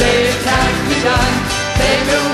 say it can be done. They build